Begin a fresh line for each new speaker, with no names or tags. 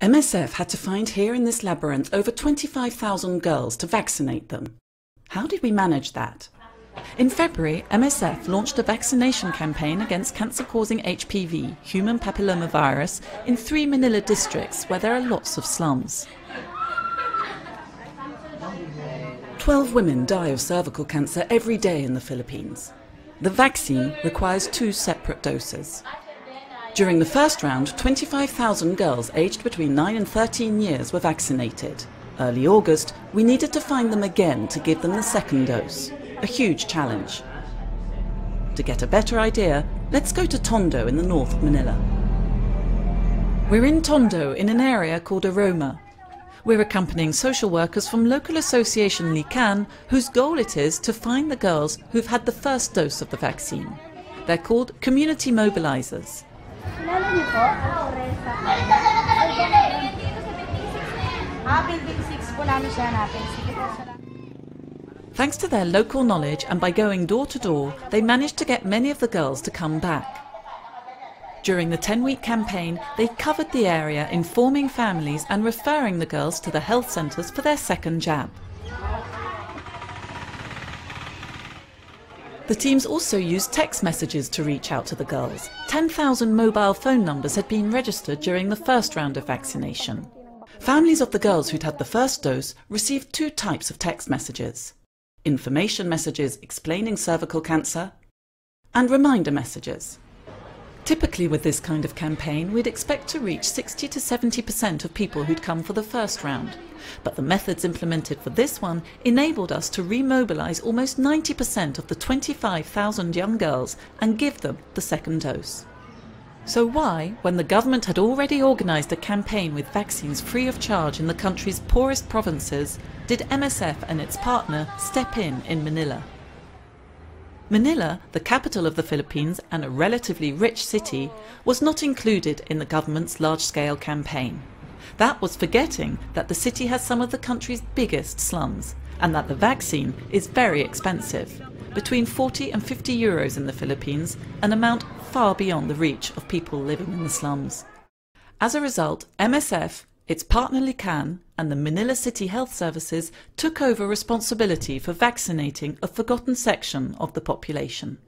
MSF had to find here in this labyrinth over 25,000 girls to vaccinate them. How did we manage that? In February, MSF launched a vaccination campaign against cancer causing HPV, human papillomavirus, in three Manila districts where there are lots of slums. Twelve women die of cervical cancer every day in the Philippines. The vaccine requires two separate doses. During the first round, 25,000 girls aged between 9 and 13 years were vaccinated. Early August, we needed to find them again to give them the second dose. A huge challenge. To get a better idea, let's go to Tondo in the north of Manila. We're in Tondo in an area called Aroma. We're accompanying social workers from local association Likhaan, whose goal it is to find the girls who've had the first dose of the vaccine. They're called community mobilizers.
Kilala niyo po? Ah, building 6 po namin siya hanapin. Sige po, salamat.
Thanks to their local knowledge and by going door to door, they managed to get many of the girls to come back. During the 10 week campaign, they covered the area informing families and referring the girls to the health centres for their second jab. The teams also used text messages to reach out to the girls. 10,000 mobile phone numbers had been registered during the first round of vaccination. Families of the girls who'd had the first dose received two types of text messages information messages explaining cervical cancer and reminder messages. Typically, with this kind of campaign, we'd expect to reach 60 to 70% of people who'd come for the first round. But the methods implemented for this one enabled us to remobilise almost 90% of the 25,000 young girls and give them the second dose. So, why, when the government had already organised a campaign with vaccines free of charge in the country's poorest provinces, did MSF and its partner step in in Manila? Manila, the capital of the Philippines and a relatively rich city, was not included in the government's large scale campaign. That was forgetting that the city has some of the country's biggest slums and that the vaccine is very expensive, between 40 and 50 euros in the Philippines, an amount far beyond the reach of people living in the slums. As a result, MSF, its partner Likhaan, and the Manila City Health Services took over responsibility for vaccinating a forgotten section of the population.